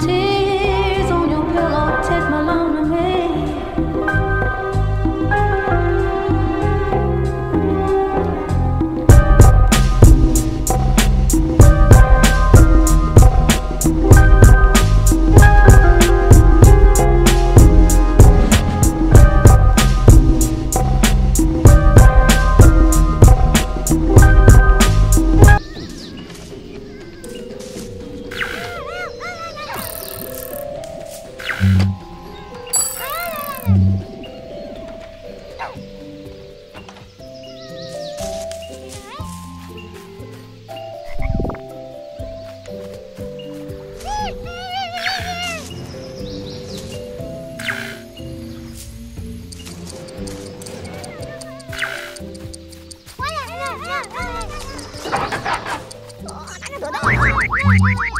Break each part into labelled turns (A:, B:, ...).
A: Found Bye.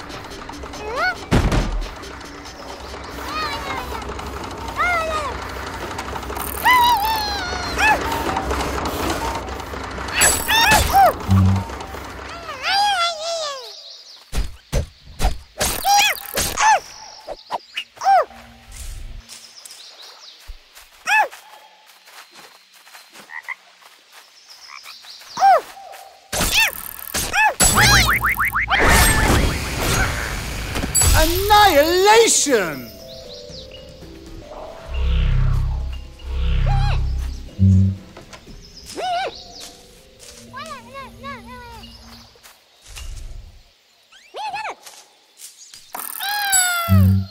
A: elation! Mm.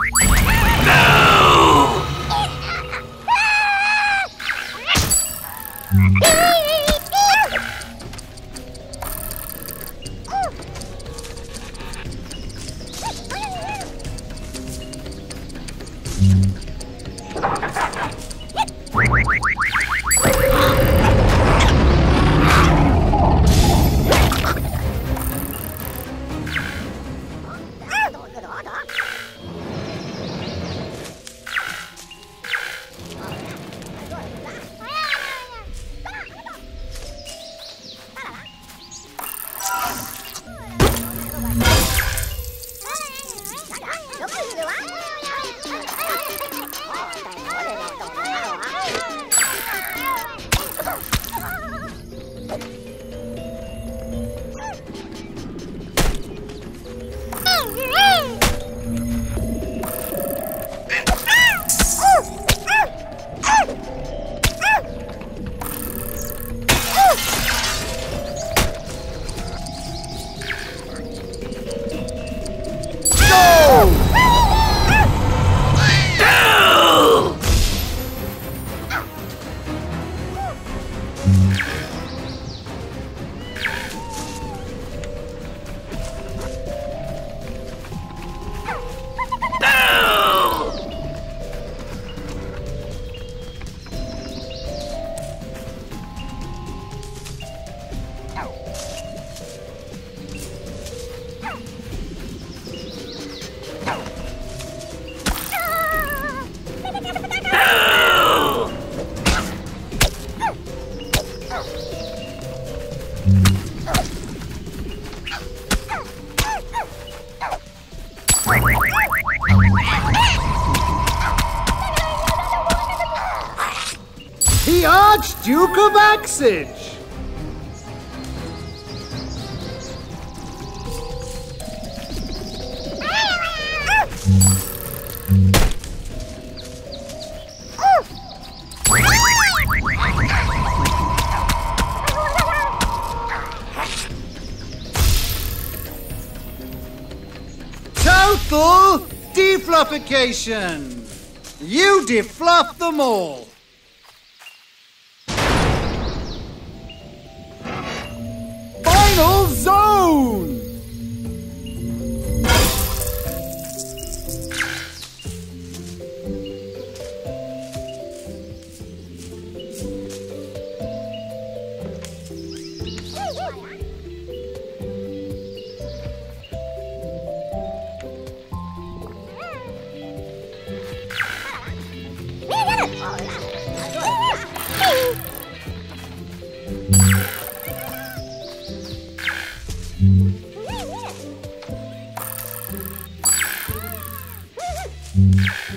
B: Archduke of Axage! Total defluffication! You defluff them all! Mm-hmm.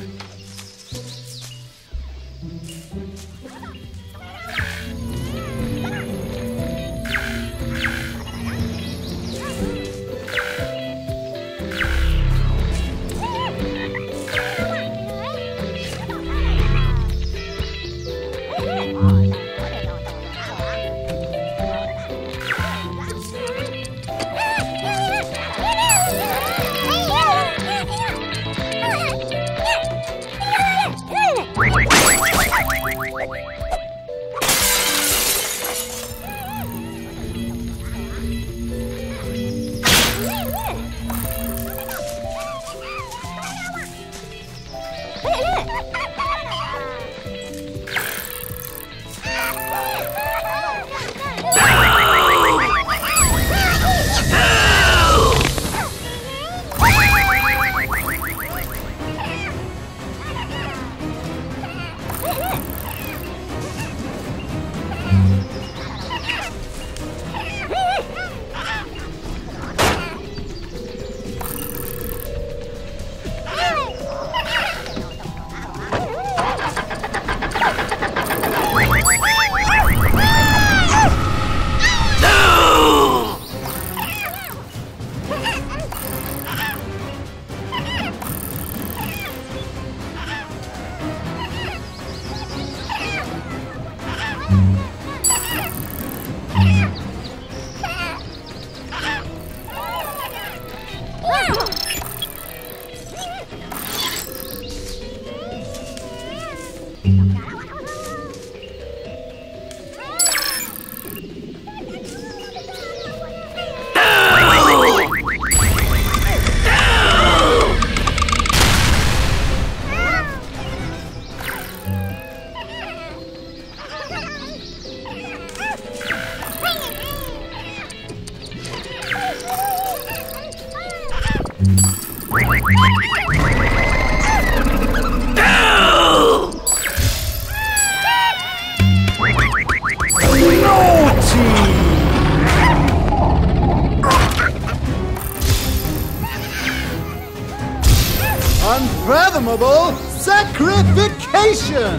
B: Unfathomable sacrification!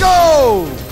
B: Go!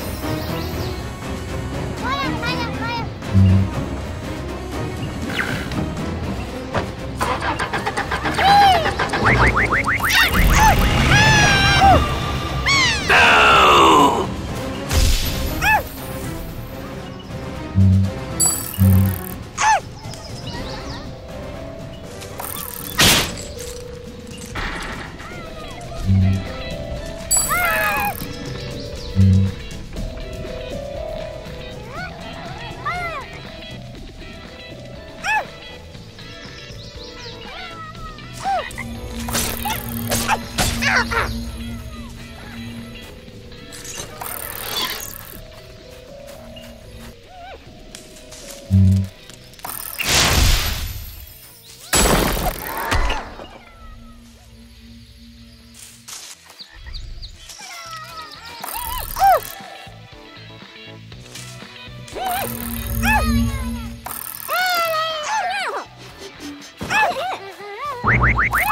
B: Wait, wait, wait.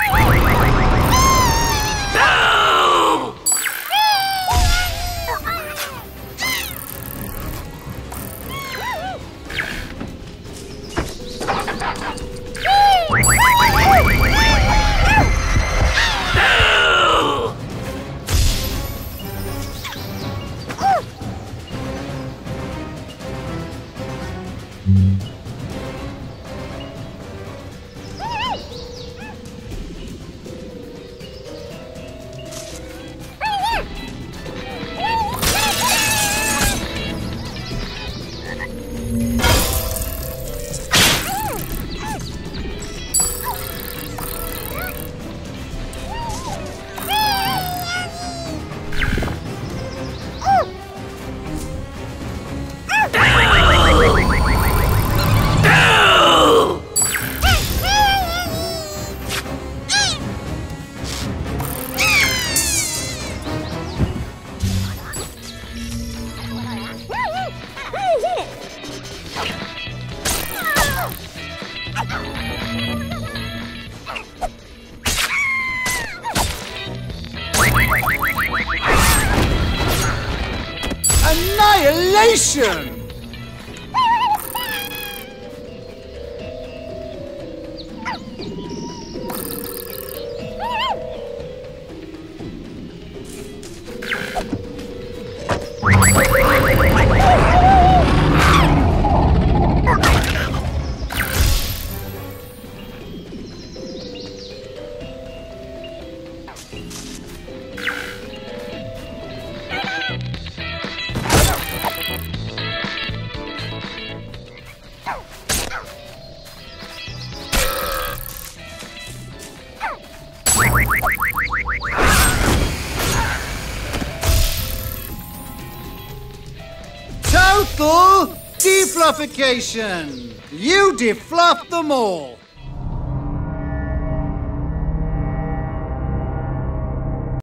B: Defluffication! You defluff them all!